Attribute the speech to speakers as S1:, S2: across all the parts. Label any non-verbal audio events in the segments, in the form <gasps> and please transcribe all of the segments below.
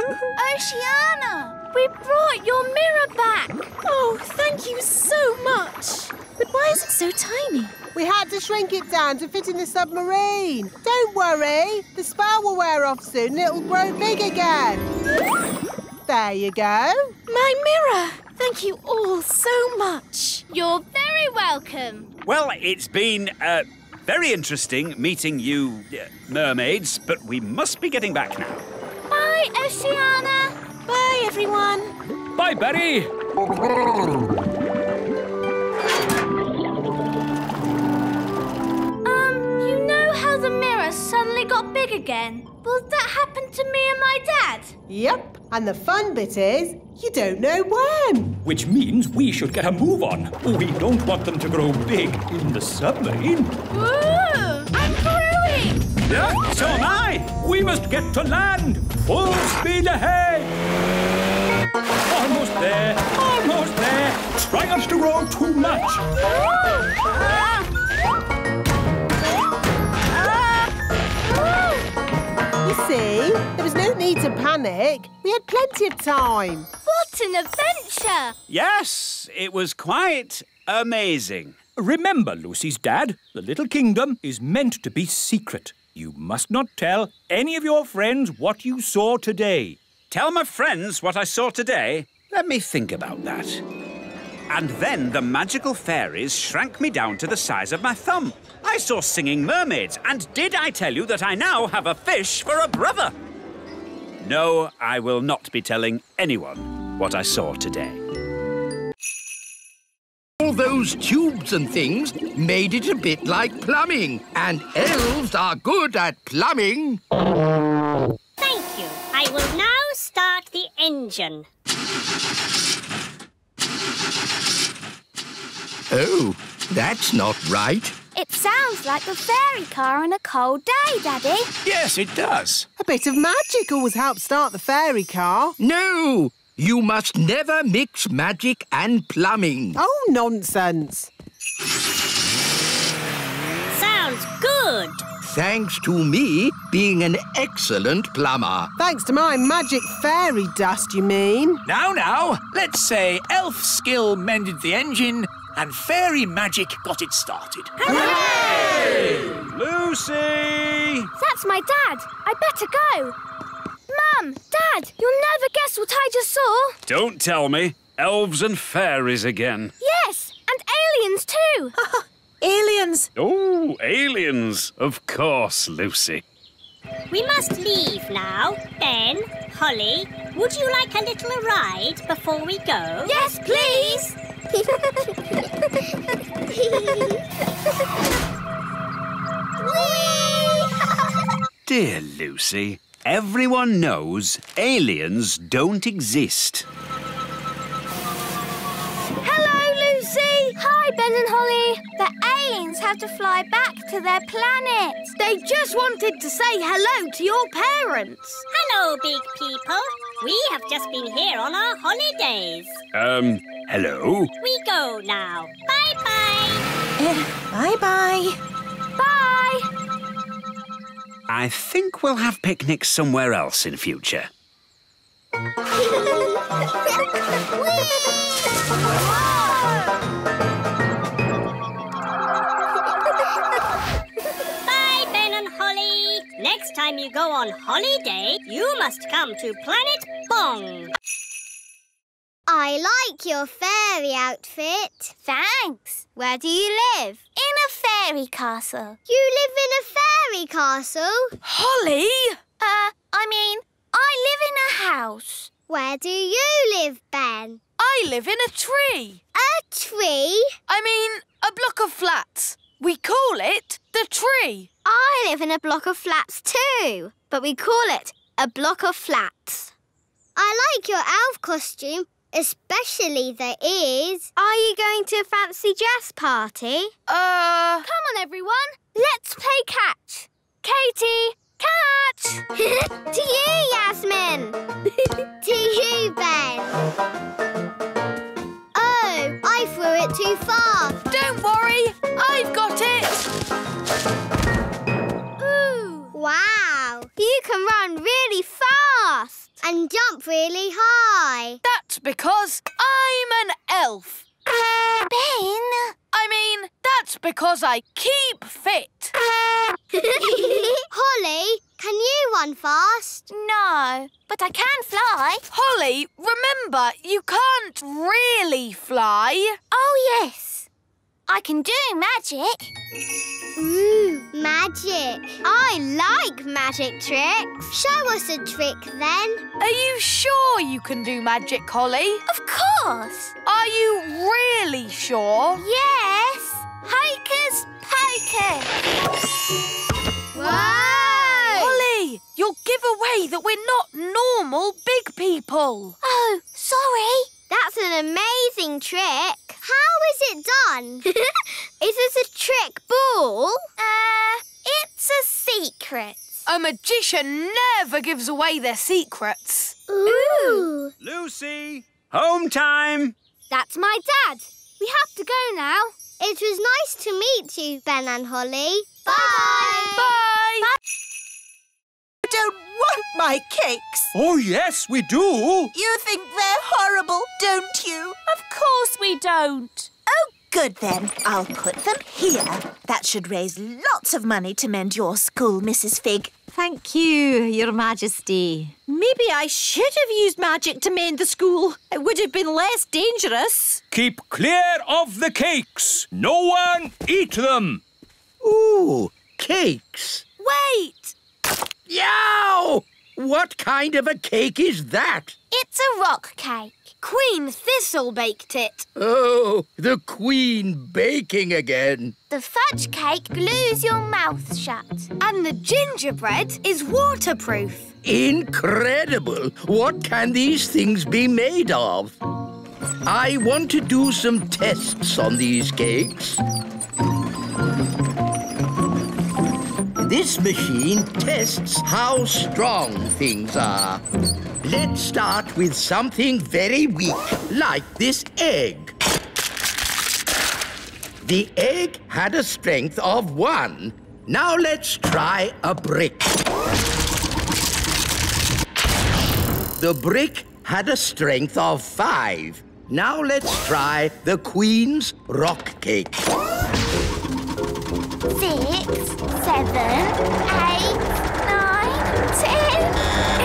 S1: Oceana! We brought your mirror back!
S2: Oh, thank you so much! But why is it so tiny?
S3: We had to shrink it down to fit in the submarine. Don't worry, the spell will wear off soon and it'll grow big again. There you go.
S2: My mirror! Thank you all so much.
S1: You're very welcome.
S4: Well, it's been uh, very interesting meeting you uh, mermaids, but we must be getting back now.
S1: Bye, Oceana.
S2: Bye, everyone.
S5: Bye, Betty.
S1: Um, you know how the mirror suddenly got big again? Will that happen to me and my dad?
S3: Yep, and the fun bit is you don't know when.
S5: Which means we should get a move on. We don't want them to grow big in the submarine.
S1: Ooh, I'm growing!
S4: Yeah, so am I.
S5: We must get to land. Full speed ahead. Almost there. Almost there. Try not to grow too much.
S3: You see, there was no need to panic. We had plenty of time.
S1: What an adventure!
S4: Yes, it was quite amazing.
S5: Remember, Lucy's dad, the little kingdom is meant to be secret. You must not tell any of your friends what you saw today.
S4: Tell my friends what I saw today. Let me think about that. And then the magical fairies shrank me down to the size of my thumb. I saw singing mermaids, and did I tell you that I now have a fish for a brother? No, I will not be telling anyone what I saw today.
S6: All those tubes and things made it a bit like plumbing, and elves are good at plumbing.
S7: Thank you. I will now start the engine.
S6: Oh, that's not right.
S1: It sounds like the fairy car on a cold day, Daddy.
S8: Yes, it does.
S3: A bit of magic always helps start the fairy car.
S6: No, you must never mix magic and plumbing.
S3: Oh, nonsense.
S7: Sounds good.
S6: Thanks to me being an excellent plumber.
S3: Thanks to my magic fairy dust, you mean?
S8: Now, now, let's say elf skill mended the engine and fairy magic got it started.
S4: Lucy!
S1: That's my dad. I better go. Mum, Dad, you'll never guess what I just saw.
S4: Don't tell me. Elves and fairies again.
S1: Yes, and aliens too. <laughs>
S2: Aliens!
S4: Oh, aliens. Of course, Lucy.
S7: We must leave now. Ben, Holly, would you like a little ride before we go?
S1: yes, please. <laughs> <laughs>
S4: Dear Lucy, everyone knows aliens don't exist.
S1: Hello, Lucy. Hi, Ben and Holly. The aliens have to fly back to their planet. They just wanted to say hello to your parents.
S7: Hello, big people. We have just been here on our holidays.
S4: Um, hello?
S7: We go now. Bye-bye.
S2: Bye-bye.
S1: Bye.
S4: I think we'll have picnics somewhere else in future.
S7: Bye, Ben and Holly. Next time you go on holiday, you must come to Planet Bong.
S1: I like your fairy outfit. Thanks. Where do you live? In a fairy castle. You live in a fairy castle?
S2: Holly!
S1: Uh, I mean, I live in a house. Where do you live, Ben?
S2: I live in a tree.
S1: A tree?
S2: I mean, a block of flats. We call it the tree.
S1: I live in a block of flats too, but we call it a block of flats. I like your elf costume, especially the ears. Are you going to a fancy dress party?
S2: Uh,
S1: Come on, everyone. Let's play catch. Katie, catch! <laughs> to you, Yasmin. <laughs> to you, Ben. Oh, I threw it too far.
S2: don't worry. I've got it.
S1: Ooh. Wow. You can run really fast and jump really high.
S9: That's because I'm an elf.
S1: Ben!
S9: I mean, that's because I keep fit. <laughs>
S1: Holly, can you run fast?
S10: No, but I can fly.
S9: Holly, remember, you can't really fly.
S10: Oh, yes. I can do magic.
S1: Ooh, magic. I like magic tricks. Show us a trick then.
S9: Are you sure you can do magic, Holly?
S10: Of course.
S9: Are you really sure?
S10: Yes. Hocus pocus.
S1: Whoa!
S9: Holly, you'll give away that we're not normal big people.
S10: Oh, sorry.
S1: That's an amazing trick. How is it done? <laughs> is it a trick ball?
S10: Uh, it's a secret.
S9: A magician never gives away their secrets.
S1: Ooh.
S4: Lucy! Home time!
S1: That's my dad. We have to go now. It was nice to meet you, Ben and Holly. Bye-bye.
S9: Bye.
S11: I don't want my cakes.
S5: Oh, yes, we do.
S11: You think they're horrible, don't you?
S10: Of course we don't.
S11: Oh, good then. I'll put them here. That should raise lots of money to mend your school, Mrs. Fig.
S12: Thank you, Your Majesty. Maybe I should have used magic to mend the school. It would have been less dangerous.
S5: Keep clear of the cakes. No one eat them.
S6: Ooh, cakes.
S9: Wait.
S6: Yow! What kind of a cake is that?
S10: It's a rock cake.
S9: Queen Thistle baked it.
S6: Oh, the queen baking again.
S10: The fudge cake glues your mouth shut.
S9: And the gingerbread is waterproof.
S6: Incredible! What can these things be made of? I want to do some tests on these cakes. This machine tests how strong things are. Let's start with something very weak, like this egg. The egg had a strength of one. Now let's try a brick. The brick had a strength of five. Now let's try the Queen's rock cake.
S10: Six, eight, nine, ten.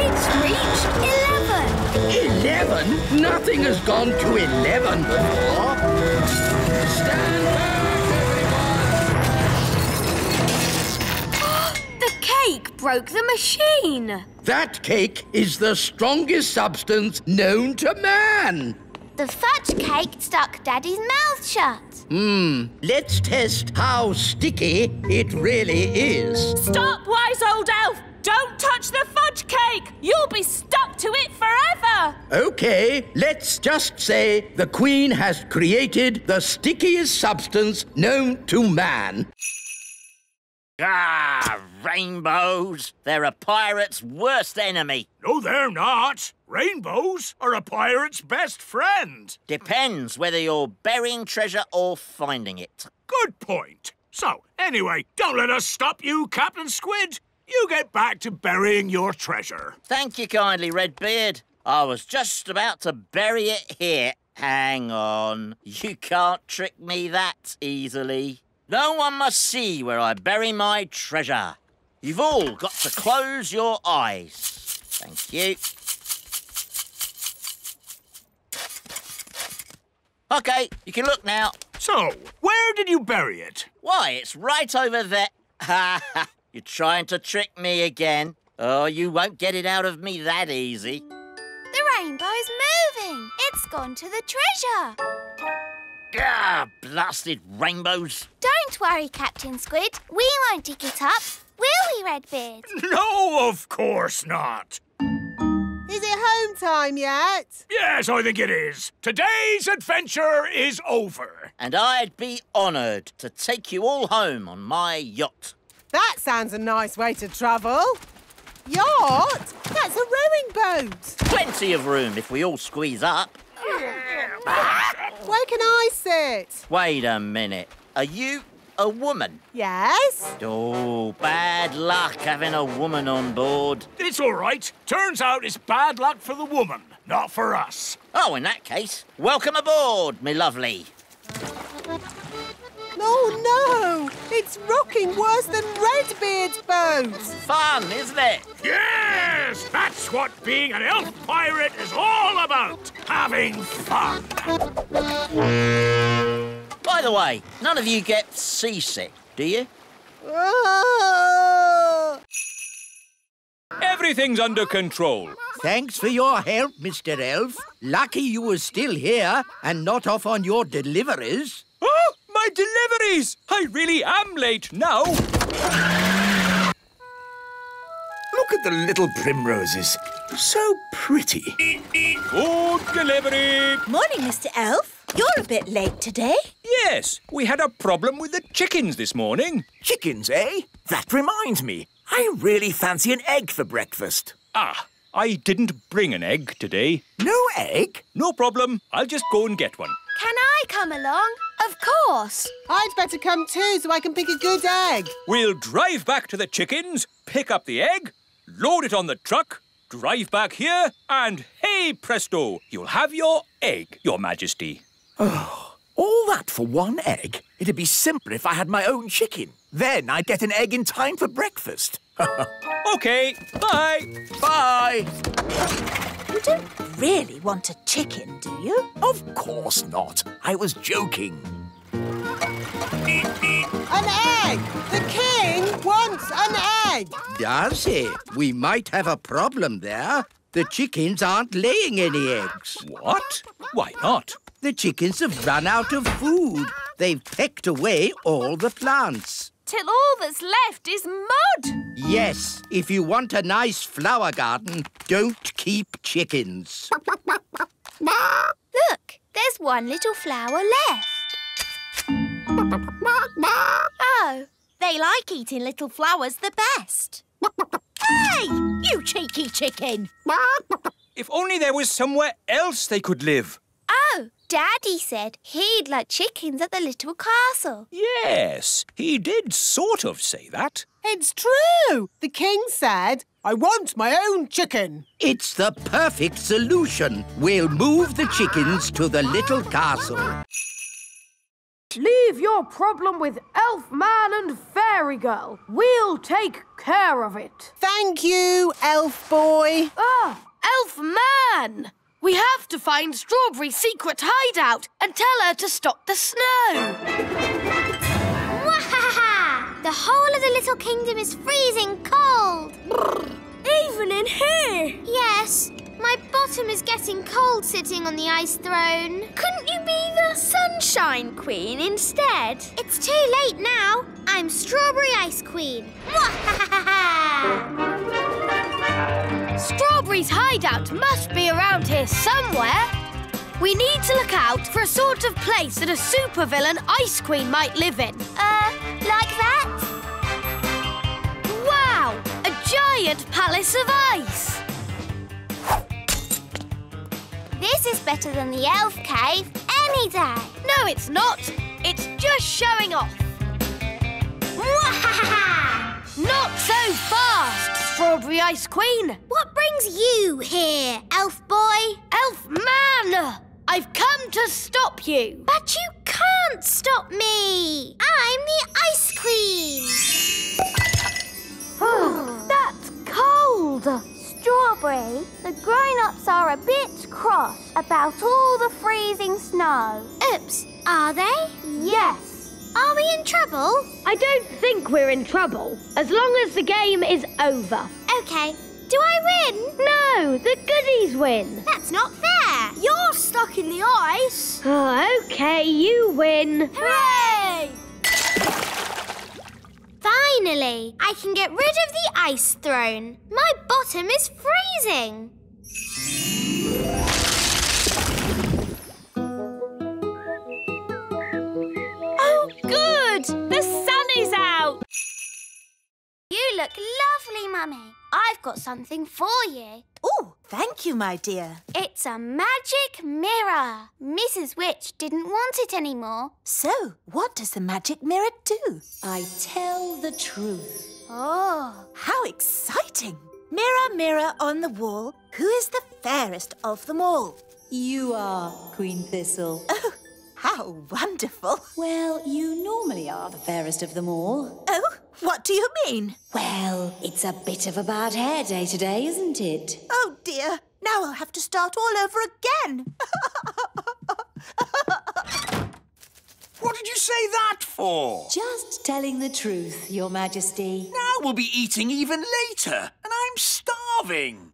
S9: It's reached 11.
S6: Eleven? Nothing has gone to eleven before. Stand back,
S9: The cake broke the machine.
S6: That cake is the strongest substance known to man.
S10: The fudge cake stuck Daddy's mouth shut.
S6: Hmm, let's test how sticky it really is.
S9: Stop, wise old elf! Don't touch the fudge cake! You'll be stuck to it forever!
S6: Okay, let's just say the Queen has created the stickiest substance known to man.
S13: Ah, rainbows. They're a pirate's worst enemy.
S14: No, they're not. Rainbows are a pirate's best friend.
S13: Depends whether you're burying treasure or finding it.
S14: Good point. So, anyway, don't let us stop you, Captain Squid. You get back to burying your treasure.
S13: Thank you kindly, Redbeard. I was just about to bury it here. Hang on. You can't trick me that easily. No one must see where I bury my treasure. You've all got to close your eyes. Thank you. OK, you can look now.
S14: So, where did you bury it?
S13: Why, it's right over there. <laughs> Ha ha! You're trying to trick me again. Oh, you won't get it out of me that easy.
S10: The rainbow's moving. It's gone to the treasure.
S13: Ah, blasted rainbows.
S10: Don't worry, Captain Squid. We won't dig it up, will we, Redbeard? <laughs>
S14: No, of course not.
S3: Is it home time yet?
S14: Yes, I think it is. Today's adventure is over.
S13: And I'd be honoured to take you all home on my yacht.
S3: That sounds a nice way to travel. Yacht? That's a rowing boat.
S13: Plenty of room if we all squeeze up.
S3: Where can I sit?
S13: Wait a minute. Are you a woman?
S3: Yes?
S13: Oh, bad luck having a woman on board.
S8: It's all right. Turns out it's bad luck for the woman, not for us.
S13: Oh, in that case, welcome aboard, me lovely.
S3: Oh, no! It's rocking worse than Redbeard's boat!
S13: Fun, isn't it?
S8: Yes! That's what being an elf pirate is all about! Having fun!
S13: By the way, none of you get seasick, do you?
S3: Oh!
S5: Everything's under control.
S6: Thanks for your help, Mr. Elf. Lucky you were still here and not off on your deliveries.
S5: Oh, my deliveries! I really am late now.
S8: Look at the little primroses. So pretty.
S5: Good delivery.
S11: Morning, Mr. Elf. You're a bit late today.
S5: Yes, we had a problem with the chickens this morning.
S8: Chickens, eh? That reminds me. I really fancy an egg for breakfast.
S5: Ah, I didn't bring an egg today.
S8: No egg?
S5: No problem. I'll just go and get one.
S10: Can I come along? Of course.
S3: I'd better come too so I can pick a good egg.
S5: We'll drive back to the chickens, pick up the egg, load it on the truck, drive back here, and hey presto, you'll have your egg, your majesty.
S8: Oh, all that for one egg? It'd be simpler if I had my own chicken. Then I'd get an egg in time for breakfast. <laughs>
S5: OK, bye.
S8: Bye.
S11: You don't really want a chicken, do you?
S8: Of course not. I was joking. <laughs>
S3: An egg! The king wants an egg!
S6: Does he? We might have a problem there. The chickens aren't laying any eggs.
S5: What? Why not?
S6: The chickens have run out of food. They've pecked away all the plants.
S2: Till all that's left is mud.
S6: Yes, if you want a nice flower garden, don't keep chickens.
S10: Look, there's one little flower left. <laughs> Oh, they like eating little flowers the best.
S15: Hey, you cheeky chicken!
S5: If only there was somewhere else they could live.
S10: Oh, Daddy said he'd like chickens at the little castle.
S5: Yes, he did sort of say that.
S3: It's true! The king said, I want my own chicken.
S6: It's the perfect solution. We'll move the chickens to the little castle.
S9: Leave your problem with Elf Man and Fairy Girl. We'll take care of it.
S3: Thank you, elf boy.
S9: Ah, Elf Man! We have to find Strawberry's secret hideout and tell her to stop the snow.
S1: Wahaha! The whole of the little kingdom is freezing cold.
S9: Even in here?
S1: Yes, my bottom is getting cold sitting on the ice throne.
S10: Couldn't you be the Sunshine Queen instead?
S1: It's too late now. I'm Strawberry Ice Queen. <laughs>
S9: Strawberry's hideout must be around here somewhere. We need to look out for a sort of place that a supervillain Ice Queen might live in.
S10: Uh, like that?
S9: Wow! A giant palace of ice!
S10: This is better than the elf cave any day.
S9: No, it's not. It's just showing off. Not so fast, Strawberry Ice Queen.
S1: What brings you here, elf boy?
S9: Elf man! I've come to stop you.
S1: But you can't stop me. I'm the Ice Queen. <sighs>
S9: That's cold.
S10: Strawberry, the grown-ups are a bit cross about all the freezing snow.
S1: Oops, are they?
S9: Yes.
S1: Are we in trouble?
S9: I don't think we're in trouble, as long as the game is over.
S1: Okay. Do I win?
S9: No, the goodies win.
S1: That's not fair.
S9: You're stuck in the ice. Oh, okay, you win.
S1: Hooray! Finally, I can get rid of the ice throne. My bottom is freezing.
S2: Oh, good! The sun is out!
S1: You
S10: look lovely, Mummy. I've got something for you.
S11: Oh, thank you, my dear.
S10: It's a magic mirror. Mrs. Witch didn't want it anymore.
S11: So, what does the magic mirror do?
S16: I tell the truth.
S11: Oh, how exciting! Mirror, mirror on the wall, who is the fairest of them all?
S16: You are, Queen Thistle.
S11: Oh, how wonderful!
S16: Well, you normally are the fairest of them all.
S11: Oh, what do you mean?
S16: Well, it's a bit of a bad hair day today, isn't it?
S11: Oh dear, now I'll have to start all over again. <laughs>
S8: What did you say that for?
S16: Just telling the truth, Your Majesty.
S8: Now we'll be eating even later, and I'm starving.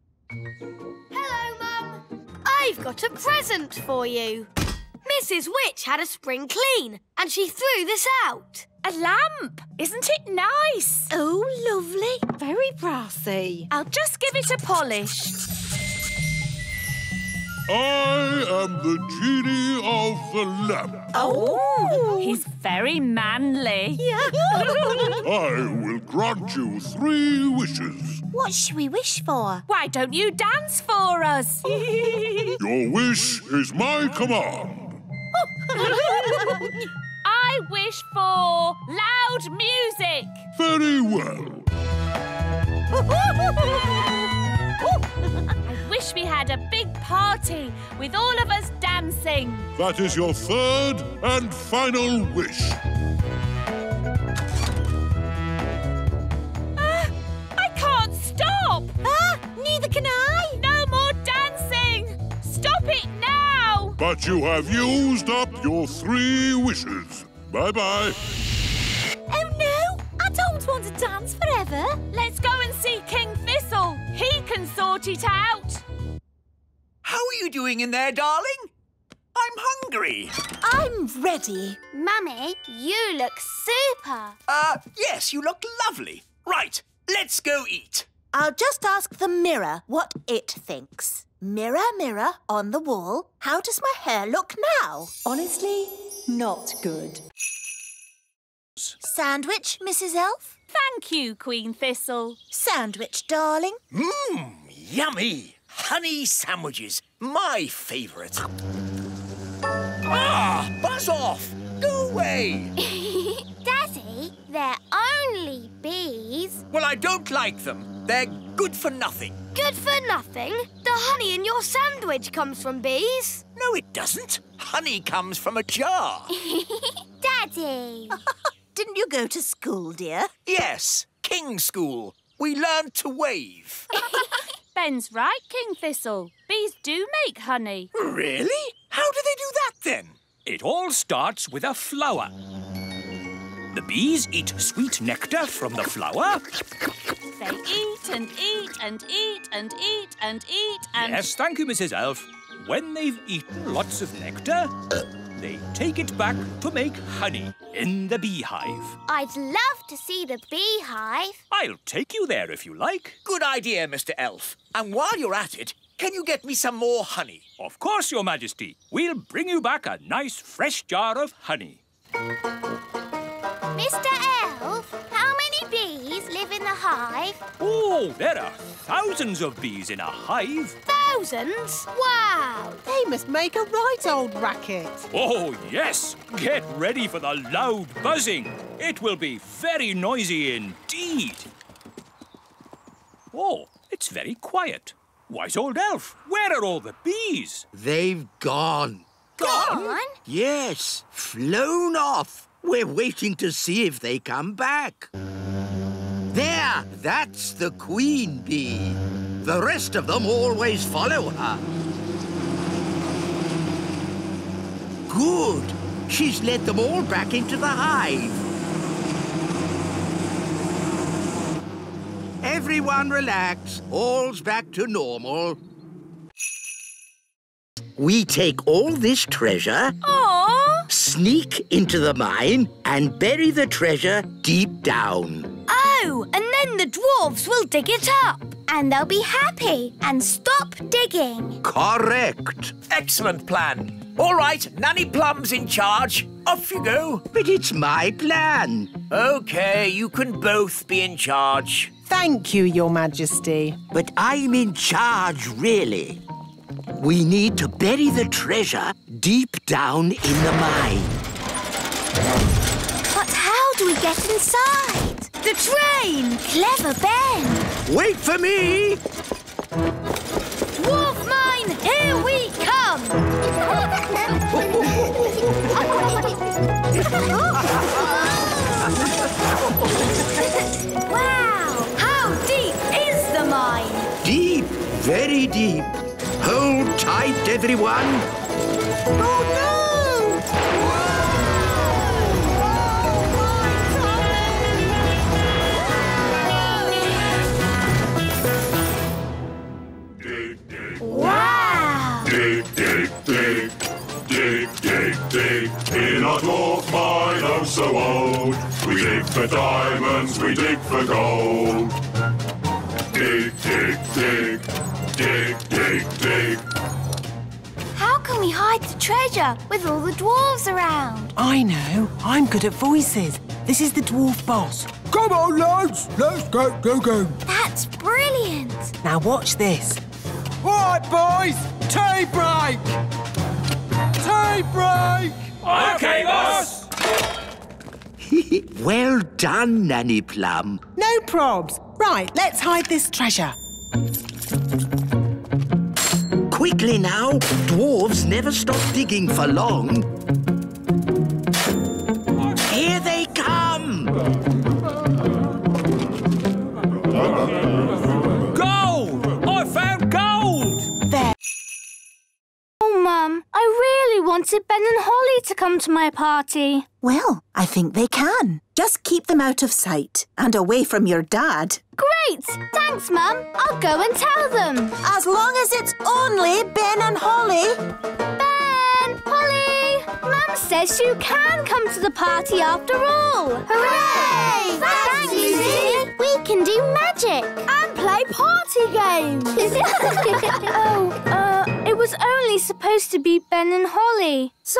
S9: Hello, Mum. I've got a present for you. Mrs. Witch had a spring clean, and she threw this out.
S2: A lamp! Isn't it nice?
S15: Oh, lovely. Very brassy.
S2: I'll just give it a polish.
S17: I am the genie of the lamp.
S2: Oh, he's very manly. Yeah. <laughs>
S17: I will grant you three wishes.
S11: What should we wish for?
S2: Why don't you dance for us? <laughs>
S17: Your wish is my command.
S2: I wish for loud music.
S17: Very well.
S2: I wish we had a big party with all of us dancing.
S17: That is your third and final wish.
S2: Ah, I can't stop.
S15: Ah, neither can I.
S17: But you have used up your three wishes. Bye-bye.
S15: Oh, no. I don't want to dance forever.
S2: Let's go and see King Thistle. He can sort it out.
S8: How are you doing in there, darling? I'm hungry.
S11: I'm ready.
S10: Mummy, you look super.
S8: Uh, yes, you look lovely. Right, let's go eat.
S11: I'll just ask the mirror what it thinks. Mirror, mirror on the wall, how does my hair look now?
S16: Honestly, not good.
S11: Sandwich, Mrs. Elf?
S2: Thank you, Queen Thistle.
S11: Sandwich, darling?
S8: Mmm, yummy. Honey sandwiches, my favourite. Ah, buzz off. Go away. <laughs>
S10: Daddy, they're only bees.
S8: Well, I don't like them. They're good for nothing.
S9: Good for nothing. The honey in your sandwich comes from bees. <laughs>
S8: No, it doesn't. Honey comes from a jar. <laughs>
S10: Daddy. <laughs>
S11: Didn't you go to school, dear?
S8: yes, King School. We learned to wave.
S2: Ben's right, King Thistle. Bees do make honey.
S8: Really? How do they do that then?
S5: It all starts with a flower. The bees eat sweet nectar from the flower.
S2: They eat and eat and eat and eat and eat and...
S5: Yes, thank you, Mrs. Elf. When they've eaten lots of nectar, they take it back to make honey in the beehive.
S10: I'd love to see the beehive.
S5: I'll take you there if you like.
S8: Good idea, Mr. Elf. And while you're at it, can you get me some more honey?
S5: Of course, Your Majesty. We'll bring you back a nice fresh jar of honey.
S10: Mr. Elf, how many bees live in the hive?
S5: Oh, there are thousands of bees in a hive.
S9: Thousands? Wow!
S3: They must make a right old racket.
S5: Oh, yes. Get ready for the loud buzzing. It will be very noisy indeed. Oh, it's very quiet. Wise old elf, where are all the bees?
S6: They've gone.
S10: Gone?
S6: Yes, flown off. We're waiting to see if they come back. There, that's the queen bee. The rest of them always follow her. Good. She's led them all back into the hive. Everyone relax. All's back to normal. We take all this treasure,
S2: Aww!
S6: Sneak into the mine, and bury the treasure deep down.
S9: Oh, and then the dwarves will dig it up.
S10: and they'll be happy and stop digging.
S6: Correct.
S8: Excellent plan. All right, Nanny Plum's in charge. Off you go.
S6: But it's my plan.
S8: OK, you can both be in charge.
S3: Thank you, Your Majesty.
S6: But I'm in charge, really. We need to bury the treasure deep down in the mine.
S10: But how do we get inside? The train! Clever Ben!
S6: Wait for me!
S9: Dwarf mine, here we come!
S10: wow!
S9: How deep is the mine?
S6: Deep, very deep. Hold tight, everyone.
S3: Oh, no!
S10: Wow!
S17: Dig, dig, dig, dig, dig, dig. In our dwarf mine, oh so old. We dig for diamonds, we dig for gold. Dig, dig, dig, dig, dig, dig.
S10: How can we hide the treasure with all the dwarves around?
S3: I know. I'm good at voices. This is the dwarf boss. Come on, lads. Let's go, go, go.
S10: That's brilliant!
S3: Now watch this. All right, boys. Tea break. Tea break.
S5: OK, boss! <laughs>
S6: well done, Nanny Plum.
S3: No probs. Right, let's hide this treasure.
S6: Quickly now. Dwarves never stop digging for long. Here they come!
S5: Gold! I found gold!
S3: There.
S10: Oh, Mum, I really wanted Ben and Holly to come to my party.
S11: Well, I think they can. Just keep them out of sight and away from your dad.
S10: Great! Thanks, Mum. I'll go and tell them.
S11: As long as it's only Ben and Holly.
S10: Ben! Holly! Mum says you can come to the party after all. Hooray!
S1: Thanks, Lucy.
S10: We can do magic.
S9: And play party games! <laughs>
S10: oh, uh, it was only supposed to be Ben and Holly.
S9: So,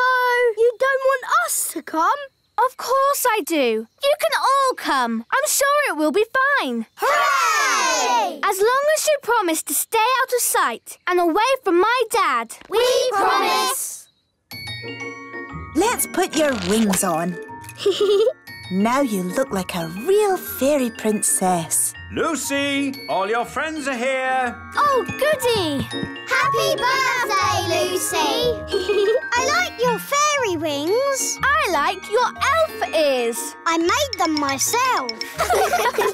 S9: you don't want us to come?
S10: Of course I do. You can all come. I'm sure it will be fine.
S1: Hooray!
S10: As long as you promise to stay out of sight and away from my dad.
S1: We promise.
S11: Let's put your wings on. <laughs> now you look like a real fairy princess.
S4: Lucy, all your friends are here.
S10: Oh, goody!
S1: Happy birthday, Lucy. <laughs> I like your fairy wings.
S10: I like your elf ears.
S1: I made them myself.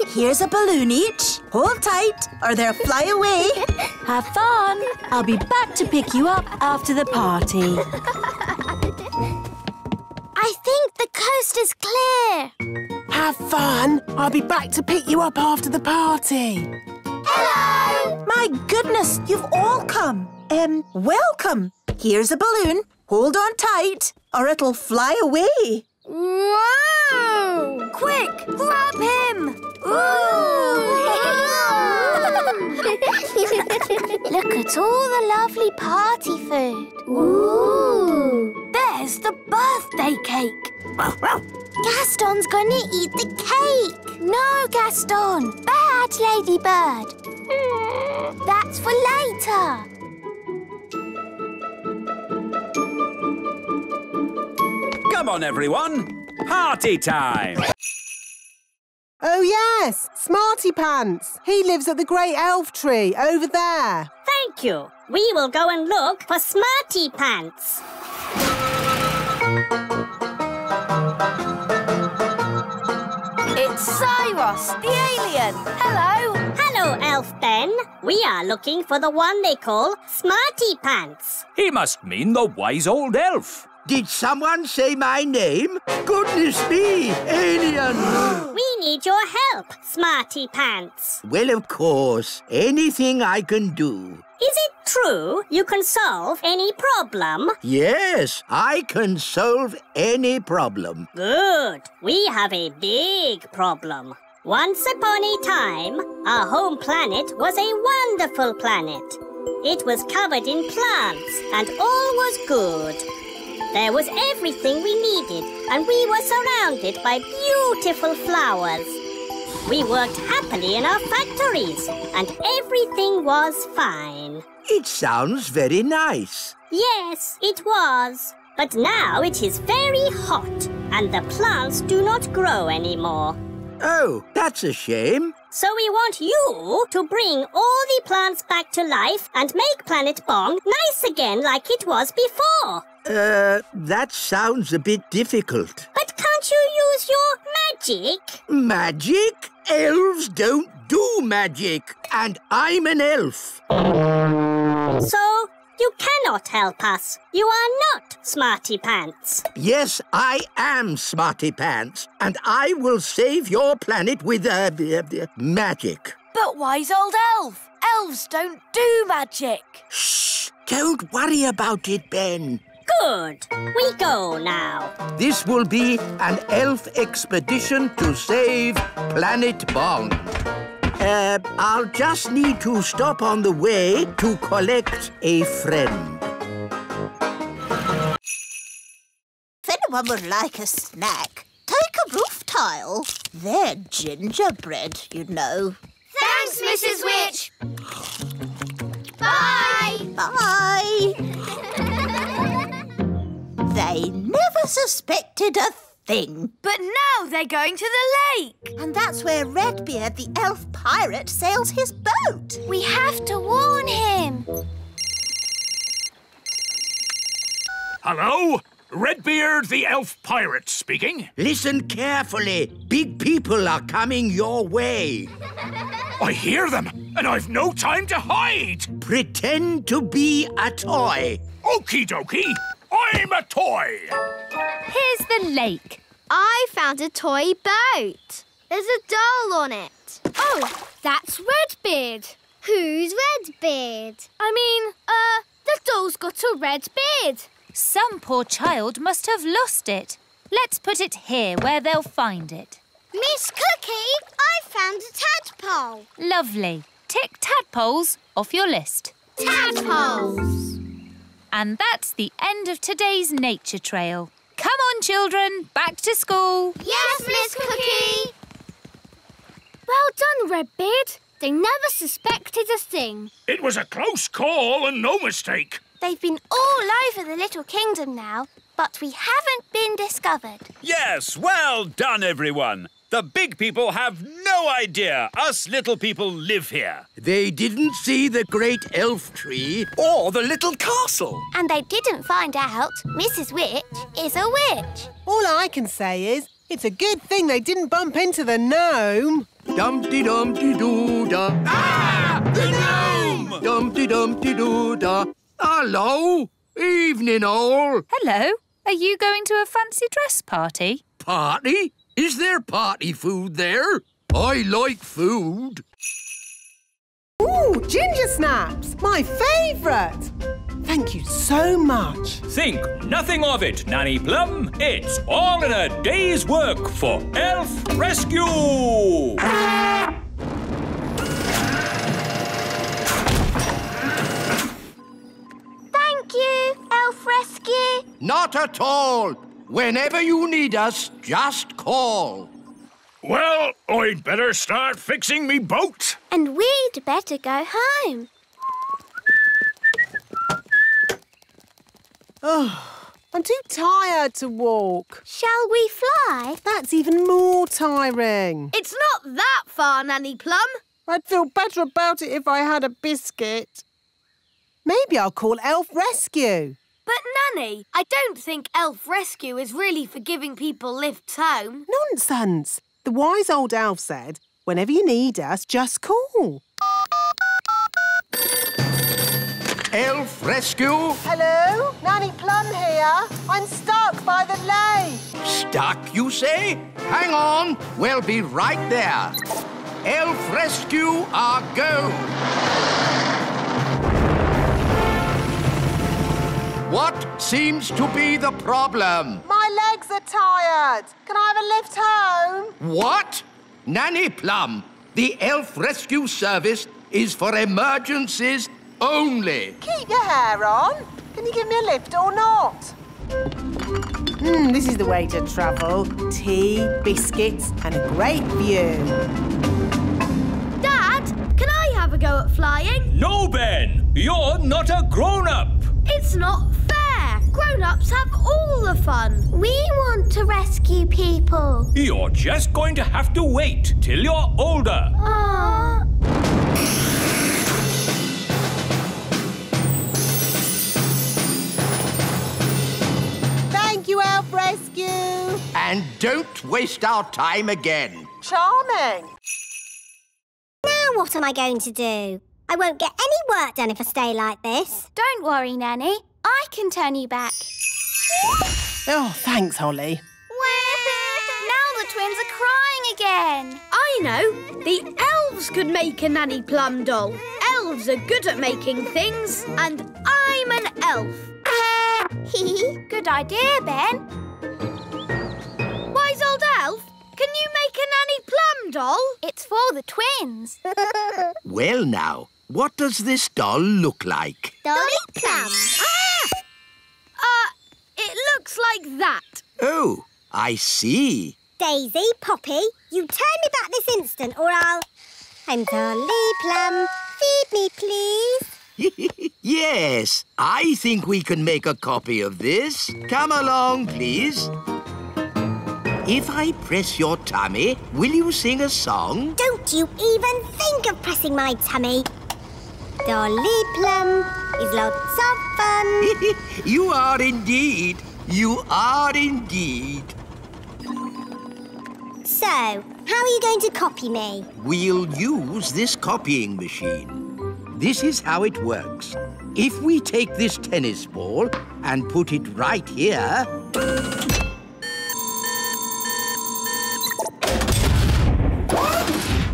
S1: <laughs>
S11: Here's a balloon each. Hold tight or they'll fly away.
S15: Have fun. I'll be back to pick you up after the party. <laughs>
S10: I think the coast is clear.
S3: Have fun. I'll be back to pick you up after the party.
S10: Hello!
S11: My goodness, you've all come. Um, welcome. Here's a balloon. Hold on tight or it'll fly away.
S9: Whoa! Quick, grab him! Ooh! <laughs>
S10: Look at all the lovely party food.
S9: Ooh! There's the birthday cake.
S10: Gaston's gonna eat the cake. No, Gaston. Bad, Ladybird. That's for later.
S4: Come on, everyone. Party time.
S3: Oh, yes. Smarty Pants. He lives at the Great Elf Tree over there.
S7: Thank you. We will go and look for Smarty Pants.
S9: Cyrus, the alien. Hello.
S7: Hello, Elf Ben. We are looking for the one they call Smarty Pants.
S5: He must mean the wise old elf.
S6: Did someone say my name? Goodness me, alien! <gasps>
S7: We need your help, Smarty Pants.
S6: well, of course, anything I can do.
S7: Is it true you can solve any problem?
S6: Yes, I can solve any problem.
S7: Good. We have a big problem. Once upon a time, our home planet was a wonderful planet. It was covered in plants and all was good. There was everything we needed and we were surrounded by beautiful flowers. We worked happily in our factories and everything was fine.
S6: It sounds very nice.
S7: Yes, it was. But now it is very hot and the plants do not grow anymore.
S6: Oh, that's a shame.
S7: So we want you to bring all the plants back to life and make Planet Bong nice again like it was before.
S6: Uh, that sounds a bit difficult.
S7: But can't you use your magic?
S6: Magic? Elves don't do magic. And I'm an elf.
S7: So you cannot help us. You are not Smarty Pants.
S6: Yes, I am Smarty Pants. And I will save your planet with uh, uh, magic.
S9: But wise old elf. Elves don't do magic.
S6: Shh! Don't worry about it, Ben.
S7: Good. We go now.
S6: This will be an elf expedition to save Planet Bong. Uh, I'll just need to stop on the way to collect a friend.
S11: If anyone would like a snack, take a roof tile. They're gingerbread, you know.
S1: Thanks, Mrs. Witch. Bye.
S11: Bye. <laughs> they never suspected a thing.
S9: But now they're going to the lake.
S11: And that's where Redbeard, the elf pirate, sails his boat.
S1: We have to warn him.
S14: Hello? Redbeard the elf pirate speaking.
S6: Listen carefully. Big people are coming your way.
S14: I hear them, and I've no time to hide.
S6: Pretend to be a toy.
S14: Okie dokie. I'm a toy.
S10: Here's the lake.
S1: I found a toy boat. There's a doll on it.
S9: Oh, that's Redbeard.
S1: Who's Redbeard?
S9: I mean, uh, the doll's got a red beard.
S10: Some poor child must have lost it. Let's put it here where they'll find it.
S1: Miss Cookie, I found a tadpole.
S10: Lovely. Tick tadpoles off your list.
S1: Tadpoles.
S10: And that's the end of today's nature trail. Come on, children, back to school.
S1: Yes, Miss Cookie.
S9: Well done, Redbeard. They never suspected a thing.
S14: It was a close call and no mistake.
S1: They've been all over the little kingdom now, but we haven't been discovered.
S4: Yes, well done, everyone. The big people have no idea us little people live here.
S6: They didn't see the great elf tree
S8: or the little castle.
S1: And they didn't find out Mrs. Witch is a witch.
S3: All I can say is it's a good thing they didn't bump into the gnome.
S6: Dumpty Dumpty Doo da.
S4: Ah! The gnome!
S6: Dumpty Dumpty Doo da. Hello. Evening, all.
S10: Hello. Are you going to a fancy dress party?
S6: Party? Is there party food there? I like food.
S3: Ooh, ginger snaps! My favourite! Thank you so much.
S5: Think nothing of it, Nanny Plum. It's all in a day's work for Elf Rescue!
S1: Thank you, Elf Rescue.
S6: Not at all. Whenever you need us, just call.
S14: Well, I'd better start fixing me boat.
S1: And we'd better go home.
S3: Oh, I'm too tired to walk.
S1: Shall we fly?
S3: That's even more tiring.
S9: It's not that far, Nanny Plum.
S3: I'd feel better about it if I had a biscuit. Maybe I'll call Elf Rescue.
S9: But, Nanny, I don't think Elf Rescue is really for giving people lifts home.
S3: Nonsense. The wise old elf said, whenever you need us, just call.
S6: Elf Rescue?
S3: Hello? Nanny Plum here. I'm stuck by the lake.
S6: Stuck, you say? Hang on. We'll be right there. Elf Rescue, our go. What seems to be the problem?
S3: My legs are tired. Can I have a lift home?
S6: What? Nanny Plum, the elf rescue service is for emergencies only.
S3: Keep your hair on. Can you give me a lift or not? Hmm, this is the way to travel. Tea, biscuits, and a great view.
S9: Dad, can I have a go at flying?
S5: No, Ben! You're not a grown-up!
S9: It's not fair. Grown-ups have all the fun.
S18: We want to rescue people.
S5: You're just going to have to wait till you're older.
S18: Aww.
S3: Thank you, Elf Rescue.
S6: And don't waste our time again.
S3: Charming.
S18: Now what am I going to do? I won't get any work done if I stay like this.
S10: Don't worry, Nanny. I can turn you back.
S3: Oh, thanks, Holly. <laughs>
S10: now the twins are crying again.
S9: I know. The elves could make a Nanny Plum doll. Elves are good at making things, and I'm an elf. Hee. <laughs>
S10: Good idea, Ben.
S9: Wise old elf, can you make a Nanny Plum doll?
S10: It's for the twins. <laughs>
S6: Well, now, what does this doll look like?
S18: Dolly Plum.
S9: Ah! Uh, it looks like that.
S6: Oh, I see.
S18: Daisy, Poppy, you turn me back this instant or I'll... I'm Dolly Plum. Feed me, please. <laughs>
S6: yes, I think we can make a copy of this. Come along, please. If I press your tummy, will you sing a song?
S18: Don't you even think of pressing my tummy. Dolly Plum is lots of fun. <laughs>
S6: you are indeed. You are indeed.
S18: So, how are you going to copy me?
S6: We'll use this copying machine. This is how it works. If we take this tennis ball and put it right here...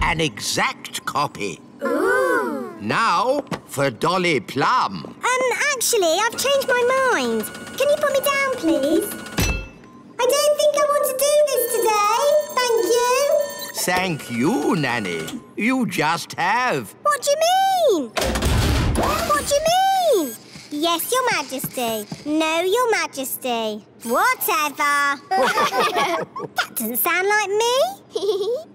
S6: An exact copy.
S18: Ooh.
S6: Now for Dolly Plum.
S18: Um, actually, I've changed my mind. Can you put me down, please? I don't think I want to do this today. Thank you.
S6: Thank you, Nanny. You just have.
S18: What do you mean? What do you mean? Yes, Your Majesty. No, Your Majesty. Whatever. <laughs> that doesn't sound like me.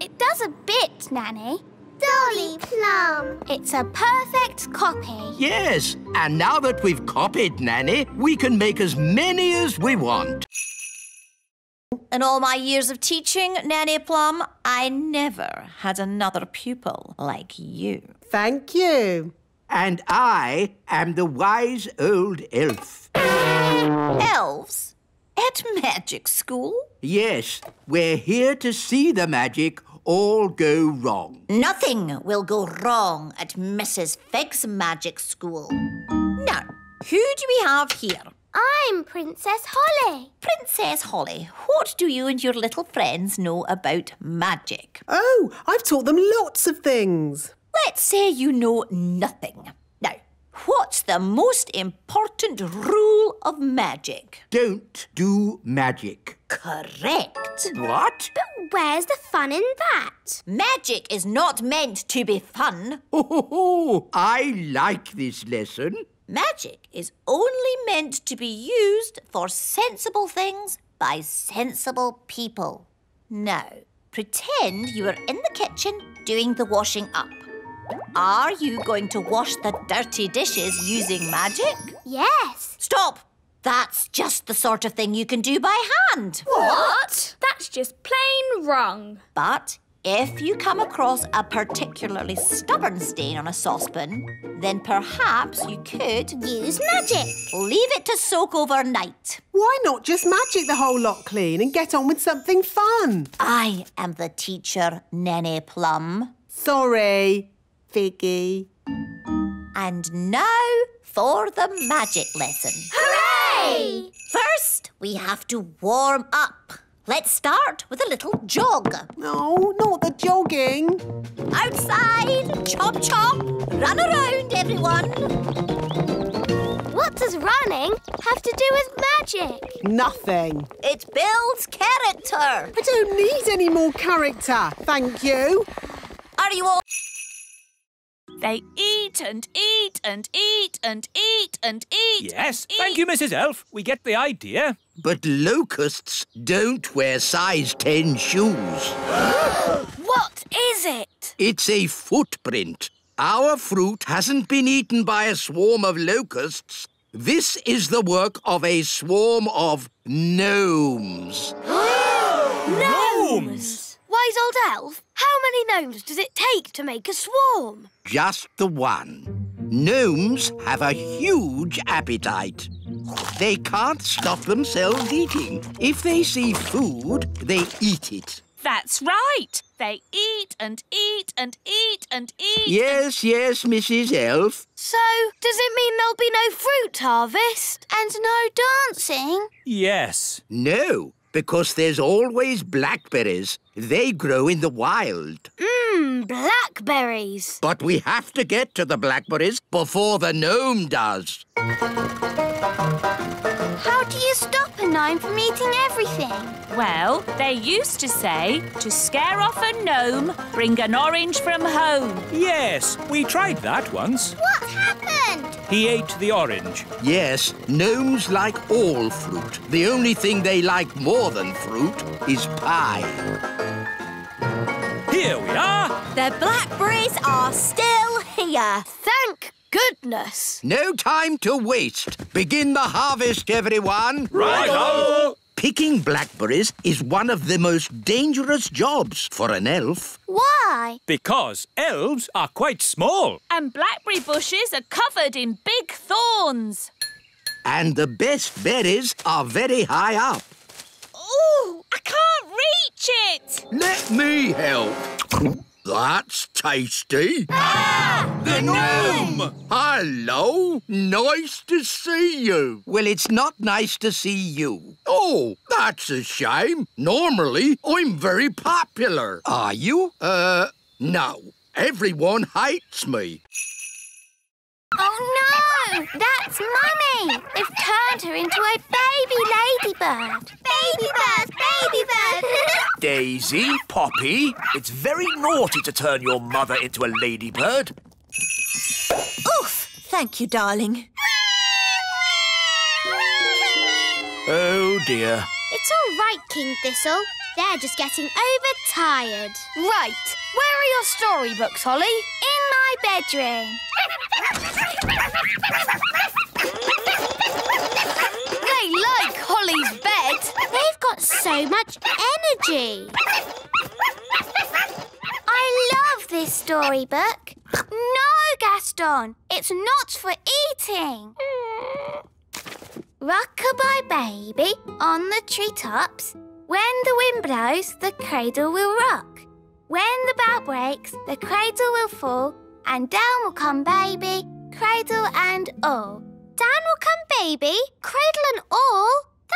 S18: <laughs>
S10: it does a bit, Nanny.
S18: Dolly Plum.
S10: It's a perfect copy.
S6: Yes, and now that we've copied Nanny, we can make as many as we want.
S11: In all my years of teaching, Nanny Plum, I never had another pupil like you.
S3: Thank you.
S6: And I am the wise old elf.
S11: Elves? At magic school?
S6: Yes, we're here to see the magic all go wrong.
S11: Nothing will go wrong at Mrs. Fig's magic school. Now, who do we have here?
S10: I'm Princess Holly.
S11: Princess Holly, what do you and your little friends know about magic?
S3: Oh, I've taught them lots of things.
S11: Let's say you know nothing. Now, what's the most important rule of magic?
S6: Don't do magic.
S11: Correct.
S6: What?
S10: But where's the fun in that?
S11: Magic is not meant to be fun.
S6: Oh, I like this lesson.
S11: Magic is only meant to be used for sensible things by sensible people. Now, pretend you are in the kitchen doing the washing up. Are you going to wash the dirty dishes using magic?
S10: Yes.
S11: Stop! That's just the sort of thing you can do by hand.
S9: What? That's just plain wrong.
S11: But if you come across a particularly stubborn stain on a saucepan, then perhaps you could
S18: use magic.
S11: Leave it to soak overnight.
S3: Why not just magic the whole lot clean and get on with something fun?
S11: I am the teacher, Nanny Plum.
S3: Sorry, Figgy.
S11: And now for the magic lesson.
S10: Hooray!
S11: First, we have to warm up. Let's start with a little jog.
S3: No, not the jogging.
S11: Outside, chop chop. Run around, everyone.
S10: What does running have to do with magic?
S3: Nothing.
S15: It builds character.
S3: I don't need any more character, thank you.
S15: Are you all...
S2: They eat and eat and eat and eat and eat.
S5: Yes,
S2: and
S5: thank
S2: eat.
S5: you, Mrs. Elf. We get the idea.
S6: But locusts don't wear size 10 shoes. <gasps>
S9: What is it?
S6: It's a footprint. Our fruit hasn't been eaten by a swarm of locusts. This is the work of a swarm of gnomes. <gasps>
S9: Gnomes! Wise old elf, how many gnomes does it take to make a swarm?
S6: Just the one. Gnomes have a huge appetite. They can't stop themselves eating. If they see food, they eat it.
S2: That's right. They eat and eat and eat and eat.
S6: Yes, yes, Mrs. Elf.
S9: So, does it mean there'll be no fruit harvest?
S1: And no dancing?
S5: Yes.
S6: No, because there's always blackberries. They grow in the wild.
S9: Mmm, blackberries.
S6: But we have to get to the blackberries before the gnome does.
S1: How do you stop a gnome from eating everything?
S2: Well, they used to say to scare off a gnome, bring an orange from home.
S5: Yes, we tried that once.
S1: What happened?
S5: He ate the orange.
S6: Yes, gnomes like all fruit. The only thing they like more than fruit is pie.
S5: Here we are.
S11: The blackberries are still here.
S9: Thank goodness.
S6: No time to waste. Begin the harvest, everyone.
S14: Right-o!
S6: Picking blackberries is one of the most dangerous jobs for an elf.
S1: Why?
S5: Because elves are quite small.
S2: And blackberry bushes are covered in big thorns.
S6: And the best berries are very high up.
S2: Ooh, I can't reach it.
S6: Let me help. That's tasty. Ah!
S13: The gnome!
S6: Hello. Nice to see you. Well, it's not nice to see you. Oh, that's a shame. Normally, I'm very popular. Are you? Uh, no. Everyone hates me.
S1: Oh no! That's Mummy! They've turned her into a baby ladybird. Baby bird! Baby bird! <laughs>
S8: Daisy, Poppy, it's very naughty to turn your mother into a ladybird.
S11: Oof! Thank you, darling.
S8: Oh dear.
S1: it's all right, King Thistle. They're just getting overtired.
S9: Right, where are your storybooks, Holly?
S1: In my bedroom.
S9: They like Holly's bed.
S1: They've got so much energy. I love this storybook. No, Gaston, it's not for eating. Rockabye baby on the treetops. When the wind blows, the cradle will rock. When the bough breaks, the cradle will fall, and down will come baby, cradle and all. Down will come baby, cradle and all.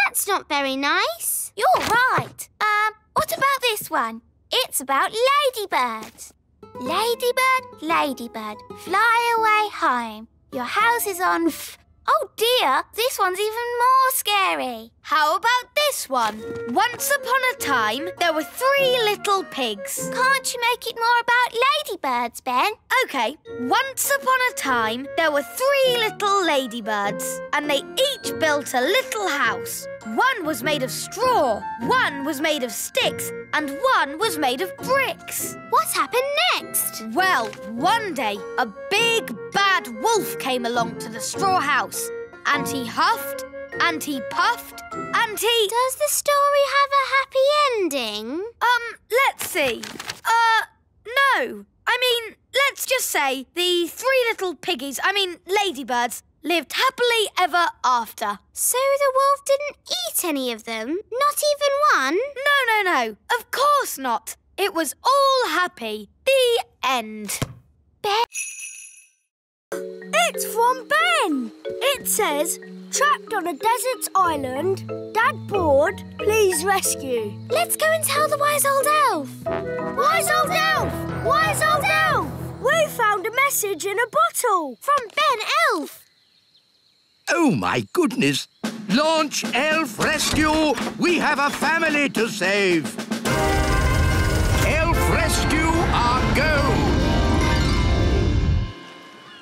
S1: That's not very nice. You're right. Um, what about this one? It's about ladybirds. Ladybird, ladybird, fly away home. Your house is on f. Oh dear, this one's even more scary.
S9: How about this one? Once upon a time, there were three little pigs.
S1: Can't you make it more about ladybirds, Ben?
S9: Okay, once upon a time, there were three little ladybirds, and they each built a little house. One was made of straw, one was made of sticks, and one was made of bricks.
S1: What happened next?
S9: Well, one day, a big bad wolf came along to the straw house, and he huffed, and he puffed, and he.
S1: Does the story have a happy ending?
S9: Um, let's see. Uh, no. I mean, let's just say the three little piggies, I mean, ladybirds, lived happily ever after.
S1: So the wolf didn't eat any of them? Not even one?
S9: No, no, no. Of course not. It was all happy. The end.
S1: Ben.
S10: It's from Ben. It says, trapped on a desert island, dad bored, please rescue.
S1: Let's go and tell the wise old elf.
S10: Wise old elf! Wise old elf! We found a message in a bottle.
S1: From Ben Elf.
S6: Oh, my goodness. Launch Elf Rescue! We have a family to save! Elf Rescue, our go!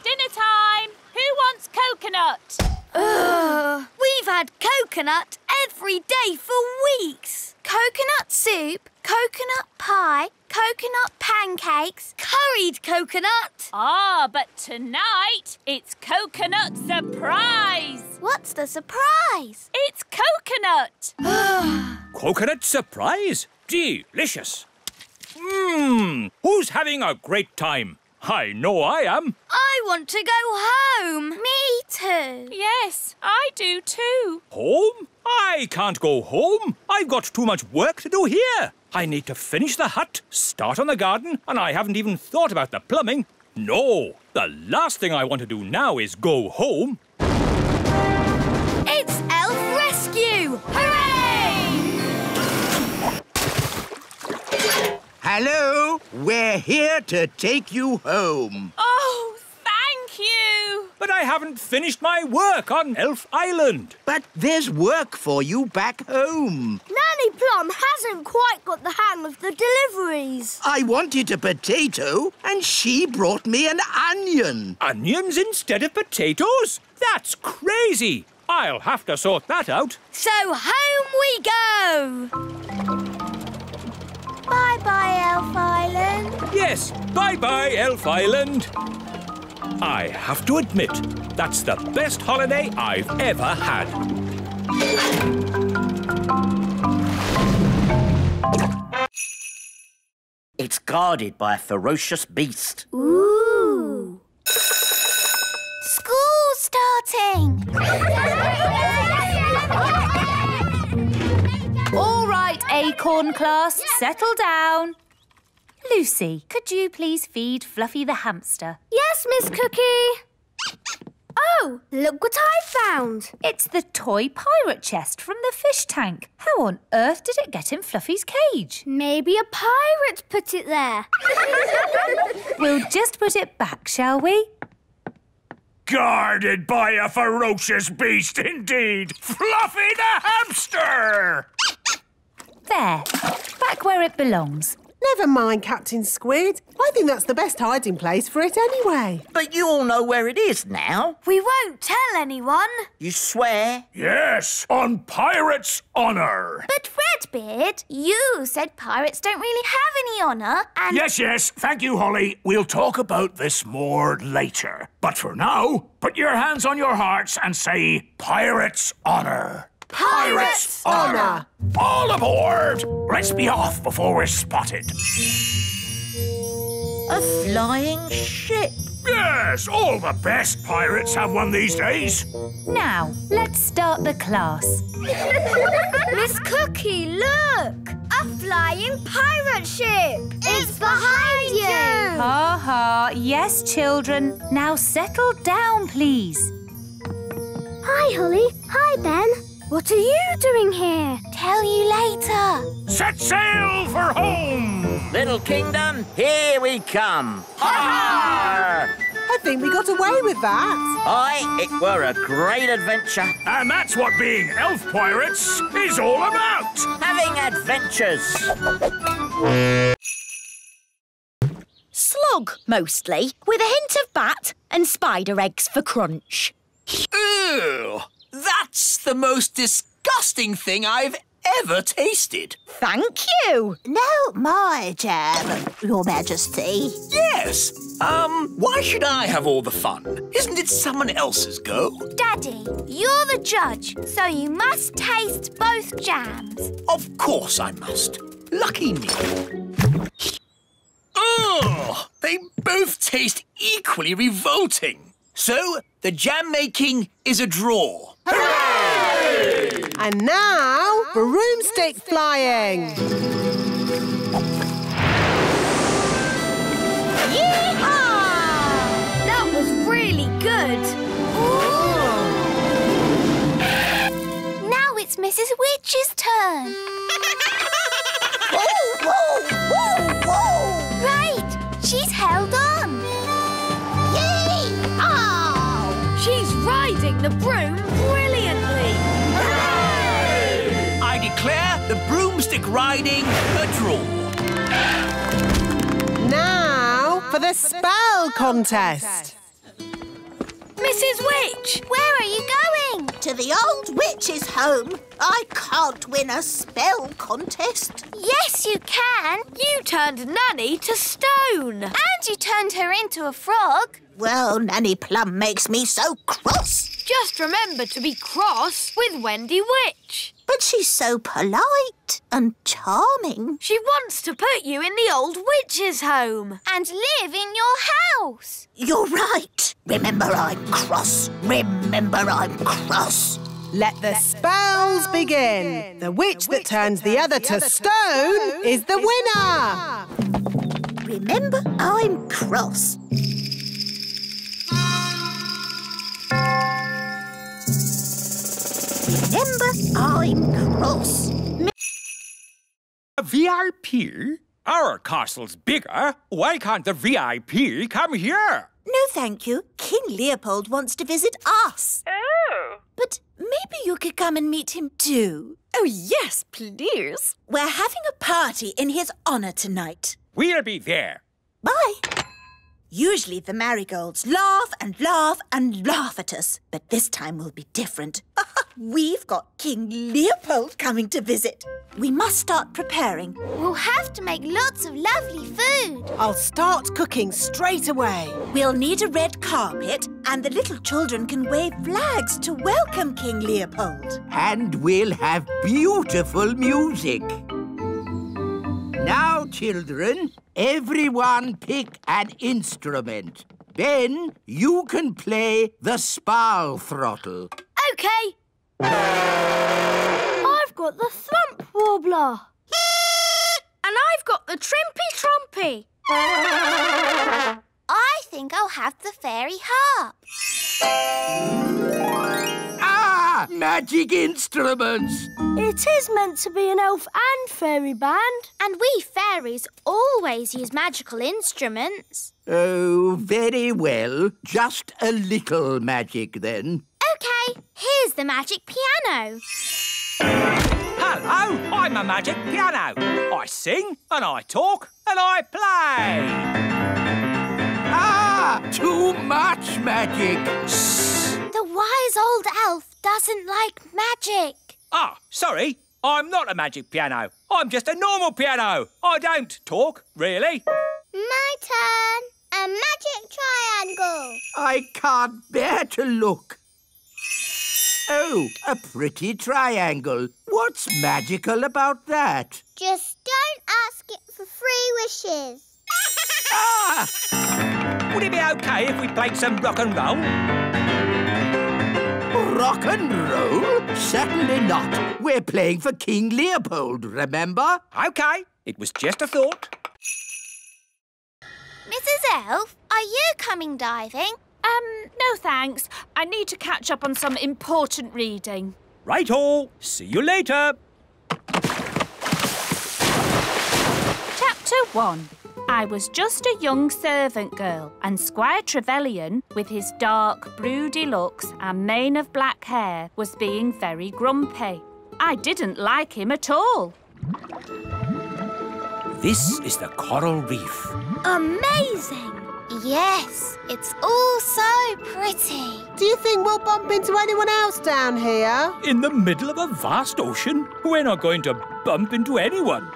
S2: Dinner time! Who wants coconut?
S9: Ugh. We've had coconut every day for weeks. Coconut soup, coconut pie, coconut pancakes, curried coconut.
S2: Ah, but tonight it's coconut surprise!
S9: What's the surprise?
S2: It's coconut! <sighs>
S5: Coconut surprise? Delicious. Mmm, who's having a great time? I know I am.
S9: I want to go home. Me too.
S2: Yes, I do too.
S5: Home? I can't go home. I've got too much work to do here. I need to finish the hut, start on the garden, and I haven't even thought about the plumbing. No, the last thing I want to do now is go home.
S6: Hello, we're here to take you home.
S2: Oh, thank you!
S5: But I haven't finished my work on Elf Island.
S6: But there's work for you back home.
S10: Nanny Plum hasn't quite got the hang of the deliveries.
S6: I wanted a potato, and she brought me an onion.
S5: Onions instead of potatoes? That's crazy. I'll have to sort that out.
S9: So home we go!
S10: Bye-bye, Elf Island.
S5: Yes, bye-bye, Elf Island. I have to admit, that's the best holiday I've ever had.
S13: It's guarded by a ferocious beast.
S9: Ooh! School starting! <laughs>
S19: All right, Acorn class, settle down. Lucy, could you please feed Fluffy the hamster?
S10: Yes, Miss Cookie. Oh, look what I found.
S19: It's the toy pirate chest from the fish tank. How on earth did it get in Fluffy's cage?
S10: Maybe a pirate put it there. <laughs>
S19: We'll just put it back, shall we?
S14: Guarded by a ferocious beast indeed! Fluffy the hamster!
S19: There, back where it belongs.
S3: Never mind, Captain Squid. I think that's the best hiding place for it anyway.
S13: But you all know where it is now.
S9: We won't tell anyone.
S13: You swear?
S14: Yes, on pirate's honour.
S9: But Redbeard, you said pirates don't really have any honour and...
S14: Yes, yes, thank you, Holly. We'll talk about this more later. But for now, put your hands on your hearts and say pirate's honour.
S3: Pirate's honour.
S14: All aboard! Let's be off before we're spotted.
S13: A flying ship.
S14: Yes, all the best pirates have one these days.
S19: Now, let's start the class. <laughs>
S9: Miss Cookie, look! A flying pirate ship! It's behind you!
S19: Ha ha. Yes, children. Now settle down, please.
S10: Hi, Holly. Hi, Ben. What are you doing here?
S9: Tell you later.
S14: Set sail for home!
S13: Little kingdom, here we come. Ha -ha!
S3: I think we got away with that.
S13: Aye, it were a great adventure.
S14: And that's what being elf pirates is all about.
S13: Having adventures.
S20: Slug, mostly, with a hint of bat and spider eggs for crunch.
S8: Ew! That's the most disgusting thing I've ever tasted.
S11: Thank you. Not my jam, Your Majesty.
S8: Yes. Um, why should I have all the fun? Isn't it someone else's go?
S9: Daddy, you're the judge, so you must taste both jams.
S8: Of course I must. Lucky me. Ugh! They both taste equally revolting. So, the jam making is a draw.
S3: And now, broomstick flying.
S9: Yeehaw! That was really good. Now it's Mrs. Witch's turn. <laughs> whoa, whoa, whoa, whoa! Right, she's held on. Yay! Oh! She's riding the broom
S8: broomstick riding a draw.
S3: Now for the spell contest.
S9: Mrs. Witch!
S11: Where are you going? To the old witch's home. I can't win a spell contest.
S9: Yes, you can. You turned Nanny to stone. And you turned her into a frog.
S11: Well, Nanny Plum makes me so cross.
S9: Just remember to be cross with Wendy Witch.
S11: But she's so polite and charming.
S9: She wants to put you in the old witch's home and live in your house.
S11: You're right. Remember I'm cross. Remember I'm cross.
S3: Let the spells begin. The witch that turns the other to stone is the winner.
S11: Remember I'm cross. Remember I'm cross.
S5: A VIP? Our castle's bigger. Why can't the VIP come here?
S11: No, thank you. King Leopold wants to visit us.
S2: Oh.
S11: But maybe you could come and meet him too.
S20: Oh, yes, please.
S11: We're having a party in his honour tonight.
S5: We'll be there.
S11: Bye. Usually the marigolds laugh and laugh and laugh at us, but this time will be different. <laughs> We've got King Leopold coming to visit. We must start preparing.
S1: We'll have to make lots of lovely food.
S3: I'll start cooking straight away.
S11: We'll need a red carpet, and the little children can wave flags to welcome King Leopold.
S6: And we'll have beautiful music. Now, children, everyone pick an instrument. Then you can play the spal throttle.
S9: OK.
S1: I've got the thump warbler.
S9: And I've got the trimpy trompy.
S1: I think I'll have the fairy harp.
S6: Magic instruments!
S1: It is meant to be an elf and fairy band. And we fairies always use magical instruments.
S6: Oh, very well. Just a little magic then.
S1: OK, here's the magic piano.
S5: Hello, I'm a magic piano. I sing and I talk and I play.
S6: Ah! Too much magic!
S1: The wise old elf doesn't like magic.
S5: Ah, sorry. I'm not a magic piano. I'm just a normal piano. I don't talk, really.
S1: My turn. A magic triangle.
S6: I can't bear to look. Oh, a pretty triangle. What's magical about that?
S1: Just don't ask it for free wishes.
S5: Ah! Would it be OK if we played some rock and roll?
S6: Rock and roll? Certainly not. We're playing for King Leopold, remember?
S5: OK. It was just a thought.
S1: Mrs. Elf, are you coming diving?
S2: Um, no thanks. I need to catch up on some important reading.
S5: Right all. See you later.
S19: Chapter 1 I was just a young servant girl, and Squire Trevelyan, with his dark, broody looks and mane of black hair, was being very grumpy. I didn't like him at all.
S5: This is the coral reef.
S1: Amazing! Yes, it's all so pretty.
S3: Do you think we'll bump into anyone else down here?
S5: In the middle of a vast ocean? We're not going to bump into anyone.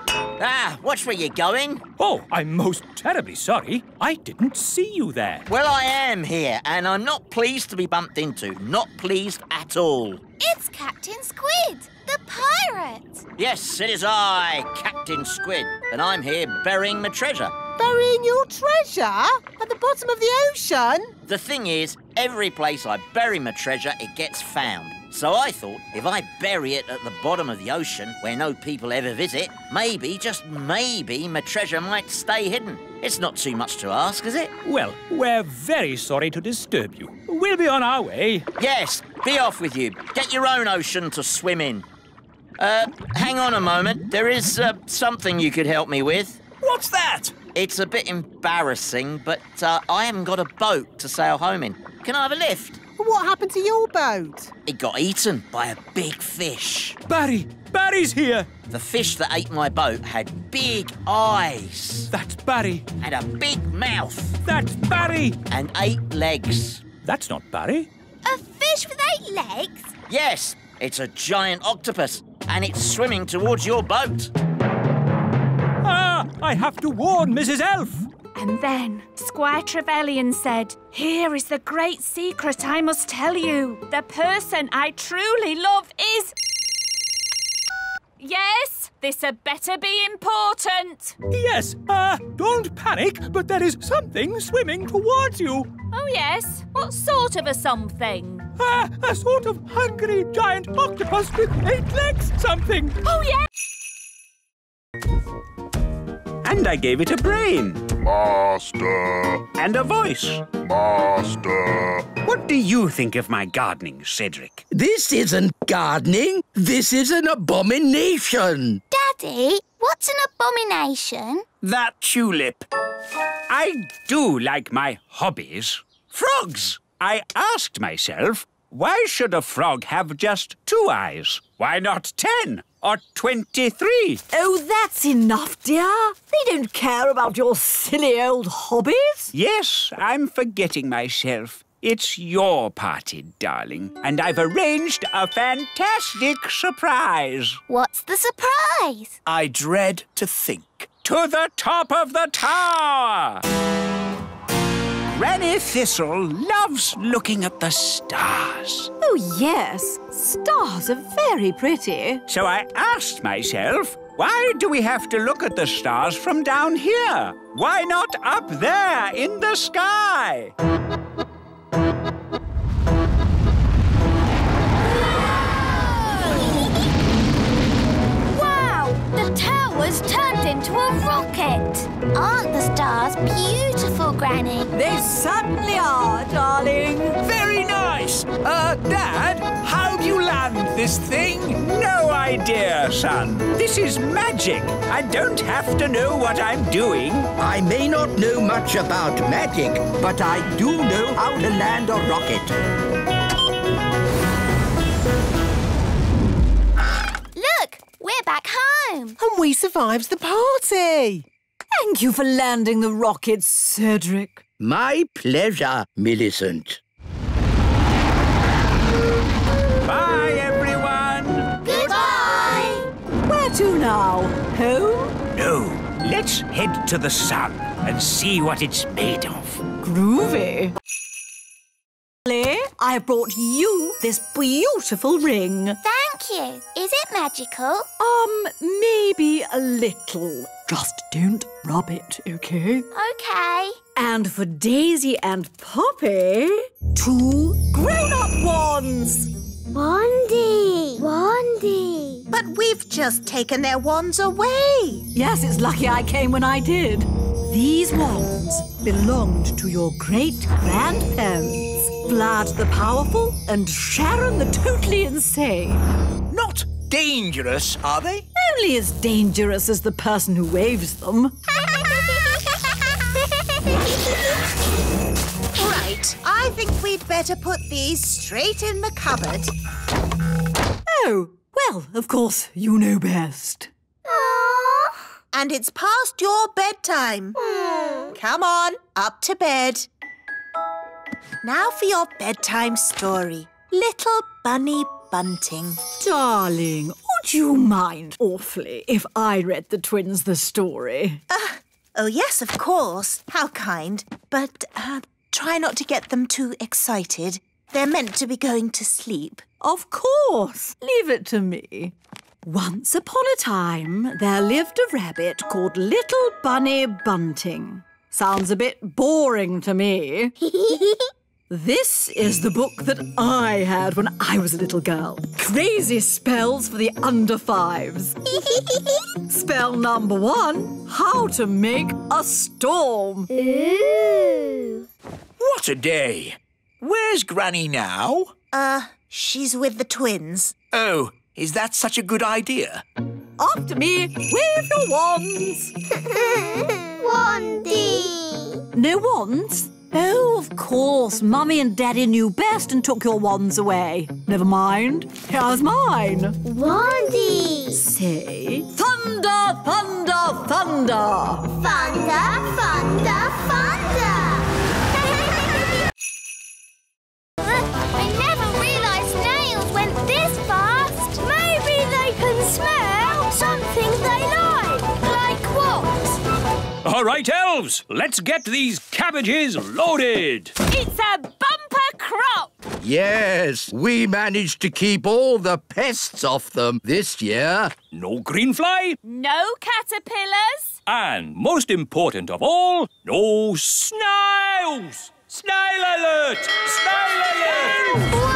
S13: Ah, watch where you're going.
S5: Oh, I'm most terribly sorry. I didn't see you there.
S13: Well, I am here, and I'm not pleased to be bumped into. Not pleased at all.
S1: It's Captain Squid, the pirate.
S13: Yes, it is I, Captain Squid, and I'm here burying my treasure.
S3: Burying your treasure? At the bottom of the ocean?
S13: The thing is, every place I bury my treasure, it gets found. So I thought if I bury it at the bottom of the ocean where no people ever visit, maybe, just maybe, my treasure might stay hidden. It's not too much to ask, is it?
S5: Well, we're very sorry to disturb you. We'll be on our way.
S13: Yes, be off with you. Get your own ocean to swim in. Uh, hang on a moment. There is uh, something you could help me with.
S8: What's that?
S13: It's a bit embarrassing, but uh, I haven't got a boat to sail home in. Can I have a lift?
S3: What happened to your boat?
S13: It got eaten by a big fish.
S5: Barry! Barry's here!
S13: The fish that ate my boat had big eyes.
S5: That's Barry.
S13: And a big mouth.
S5: That's Barry!
S13: And eight legs.
S5: That's not Barry.
S1: A fish with eight legs?
S13: Yes, it's a giant octopus, and it's swimming towards your boat.
S5: Ah! I have to warn Mrs. Elf!
S19: And then Squire Trevelyan said, Here is the great secret I must tell you. The person I truly love is. Yes, this had better be important.
S5: Yes, uh, don't panic, but there is something swimming towards you.
S19: Oh, yes. What sort of a something?
S5: Ah, a sort of hungry giant octopus with eight legs something.
S19: Oh, yeah.
S4: And I gave it a brain.
S17: Master.
S4: And a voice.
S17: Master.
S4: What do you think of my gardening, Cedric?
S6: This isn't gardening. This is an abomination.
S1: Daddy, what's an abomination?
S4: That tulip. I do like my hobbies. Frogs. I asked myself, why should a frog have just two eyes? Why not ten or twenty-three?
S12: Oh, that's enough, dear. They don't care about your silly old hobbies.
S4: Yes, I'm forgetting myself. It's your party, darling, and I've arranged a fantastic surprise.
S1: What's the surprise?
S8: I dread to think.
S4: To the top of the tower! Granny Thistle loves looking at the stars.
S12: Oh, yes. Stars are very pretty.
S4: So I asked myself, why do we have to look at the stars from down here? Why not up there in the sky?
S9: The tower's turned into a rocket!
S1: Aren't the stars beautiful, Granny?
S12: They certainly are, darling.
S8: Very nice. Uh, Dad, how do you land this thing?
S4: No idea, son. This is magic. I don't have to know what I'm doing.
S6: I may not know much about magic, but I do know how to land a rocket.
S1: We're back home.
S3: And we survived the party.
S12: Thank you for landing the rocket, Cedric.
S6: My pleasure, Millicent.
S4: Bye, everyone.
S1: Goodbye.
S12: Where to now? Home?
S4: No, let's head to the sun and see what it's made of.
S12: Groovy. Lee, I brought you this beautiful ring.
S1: Thank you. Is it magical?
S12: Um, maybe a little. Just don't rub it, okay?
S1: Okay.
S12: And for Daisy and Poppy, two grown-up wands.
S1: Wandy. Wandy.
S11: But we've just taken their wands away.
S12: Yes, it's lucky I came when I did. These wands belonged to your great-grandparents, Vlad the Powerful and Sharon the Totally Insane.
S8: Not dangerous, are they?
S12: Only as dangerous as the person who waves them.
S11: Right, I think we'd better put these straight in the cupboard.
S12: Oh, well, of course, you know best.
S11: And it's past your bedtime. Hmm. Come on, up to bed. Now for your bedtime story. Little Bunny Bunting.
S12: Darling, would you mind awfully if I read the twins the story?
S11: Oh, yes, of course. How kind. But uh, try not to get them too excited. They're meant to be going to sleep.
S12: Of course. Leave it to me. Once upon a time, there lived a rabbit called Little Bunny Bunting. Sounds a bit boring to me. <laughs> This is the book that I had when I was a little girl. Crazy spells for the under fives. <laughs> Spell number one, how to make a storm.
S1: Ooh.
S8: What a day. Where's Granny now?
S11: Uh, she's with the twins.
S8: Oh, is that such a good idea?
S12: After me, wave your wands. <laughs>
S1: Wandy.
S12: No wands? Oh, of course. Mummy and Daddy knew best and took your wands away. Never mind. Here's mine.
S1: Wandy!
S12: Say, thunder, thunder, thunder.
S1: Thunder, thunder, thunder!
S5: All right, elves, let's get these cabbages loaded.
S2: It's a bumper crop.
S6: Yes, we managed to keep all the pests off them this year.
S5: No greenfly,
S2: No caterpillars.
S5: and most important of all, no snails. Snail alert! Snail alert!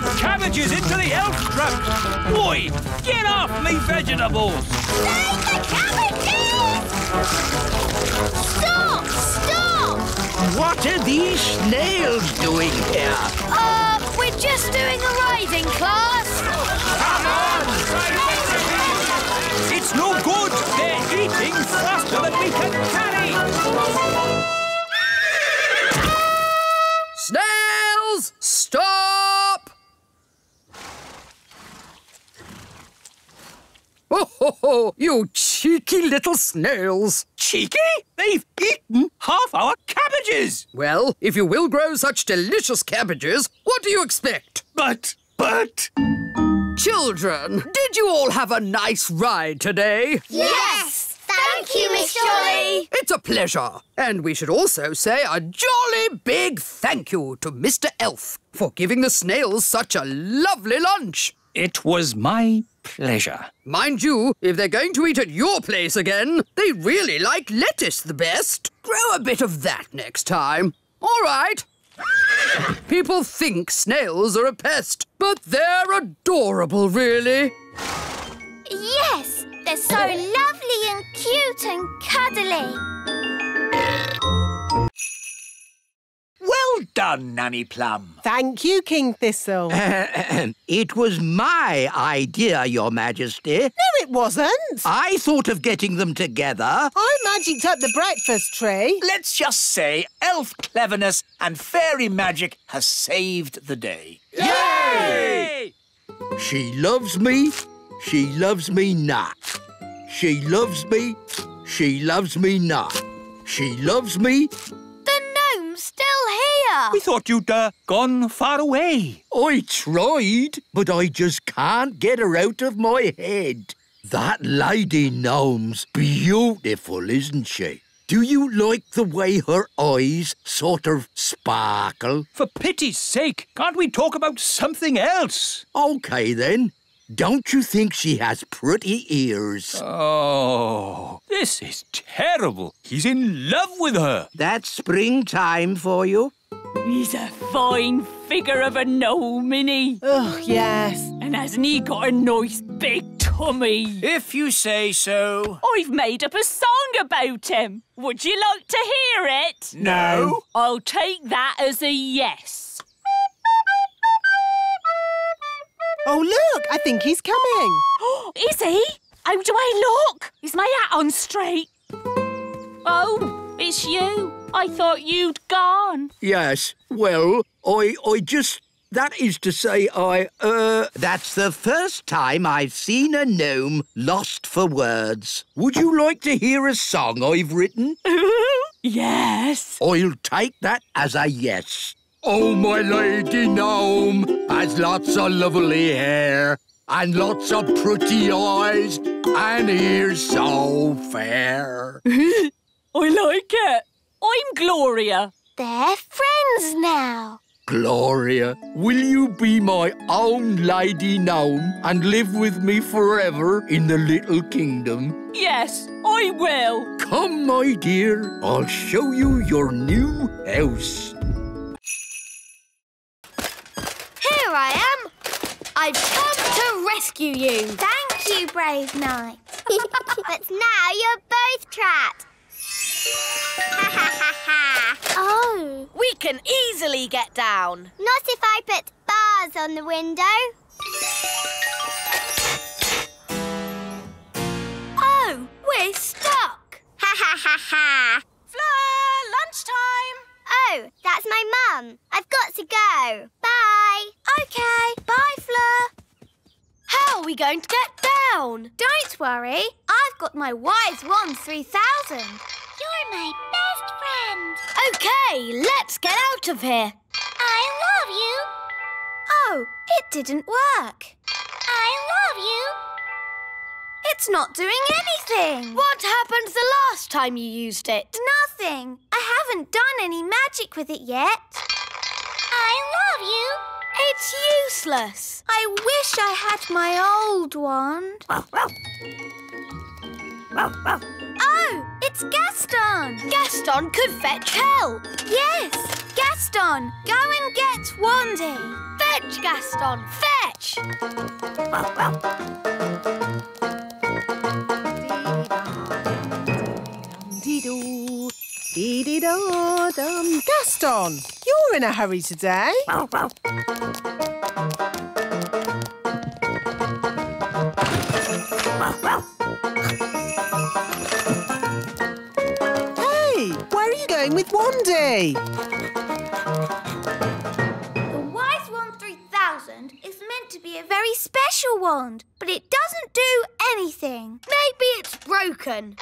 S5: Get cabbages into the elf truck! Boy, get off me vegetables! Save the cabbages!
S1: Stop! Stop!
S6: What are these snails doing here?
S1: Uh, we're just doing a riding class.
S5: Come on! It's no good! They're eating faster than we can carry!
S21: Snails! Stop! Oh, ho, <laughs> ho, you cheeky little snails.
S5: Cheeky? They've eaten half our cabbages!
S21: Well, if you will grow such delicious cabbages, what do you expect?
S5: But, but...
S21: Children, did you all have a nice ride today?
S1: Yes! Thank you, Miss Jolly.
S21: It's a pleasure. And we should also say a jolly big thank you to Mr. Elf for giving the snails such a lovely lunch.
S5: It was my pleasure.
S21: Mind you, if they're going to eat at your place again, they really like lettuce the best. Grow a bit of that next time. All right. People think snails are a pest, but they're adorable, really.
S1: Yes, they're so lovely and cute and cuddly.
S8: Well done, Nanny Plum.
S3: Thank you, King Thistle. <laughs>
S6: it was my idea, Your Majesty.
S3: No, it wasn't.
S6: I thought of getting them together.
S3: I magicked up the breakfast tree.
S8: Let's just say elf cleverness and fairy magic has saved the day.
S6: Yay! She loves me. She loves me not. She loves me. She loves me not. She loves me.
S1: The gnome's still here.
S5: We thought you'd uh, gone far away.
S6: I tried, but I just can't get her out of my head. That lady gnome's beautiful, isn't she? Do you like the way her eyes sort of sparkle?
S5: For pity's sake, can't we talk about something else?
S6: OK, then. Don't you think she has pretty ears?
S5: Oh, this is terrible. He's in love with her.
S6: That's springtime for you.
S2: He's a fine figure of a gnome, is
S3: Oh, yes.
S2: And hasn't he got a nice big tummy?
S8: If you say so.
S2: I've made up a song about him. Would you like to hear it?
S8: No.
S2: I'll take that as a yes.
S3: Oh, look, I think he's coming. <gasps>
S2: Is he? How do I look? Is my hat on straight? Oh, it's you. I thought you'd gone.
S6: Yes. Well, I I just that is to say I uh That's the first time I've seen a gnome lost for words. Would you like to hear a song I've written? <laughs>
S2: yes.
S6: I'll take that as a yes. Oh, my lady gnome has lots of lovely hair and lots of pretty eyes and ears so fair. <laughs>
S2: I like it. I'm Gloria.
S1: They're friends now.
S6: Gloria, will you be my own lady gnome and live with me forever in the little kingdom?
S2: Yes, I will.
S6: Come, my dear, I'll show you your new house.
S1: Here I am. I've come to rescue you. Thank you, brave knight. <laughs> but now you're both trapped. Ha ha ha ha. Oh,
S10: We can easily get down.
S1: Not if I put bars on the window.
S10: Oh, we're stuck.
S1: Ha ha ha ha.
S10: Fleur, lunchtime.
S1: Oh, that's my mum. I've got to go. Bye.
S10: Okay, bye, Fleur. How are we going to get down? Don't worry. I've got my Wise Wand 3000.
S1: You're my best friend.
S10: Okay, let's get out of here.
S1: I love you.
S10: Oh, it didn't work.
S1: I love you.
S10: It's not doing anything. What happened the last time you used it? Nothing. I haven't done any magic with it yet.
S1: I love you.
S10: It's useless. I wish I had my old wand. Oh, it's Gaston. Gaston could fetch help. Yes, Gaston, go and get Wandy. Fetch, Gaston, fetch.
S3: Dee-doo, dee-dee-da-dum. Gaston, you're in a hurry today. Hey, where are you going with Wandy?
S10: The Wise Wand 3000 is meant to be a very special wand, but it doesn't do anything. Maybe it's broken.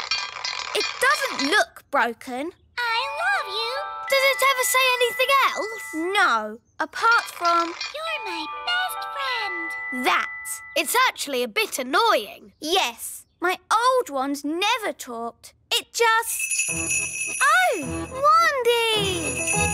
S10: It doesn't look broken.
S1: I love you.
S10: Does it ever say anything else? No, apart from
S1: You're my best friend.
S10: that. It's actually a bit annoying. Yes, my old ones never talked. It just. Oh, Wandy!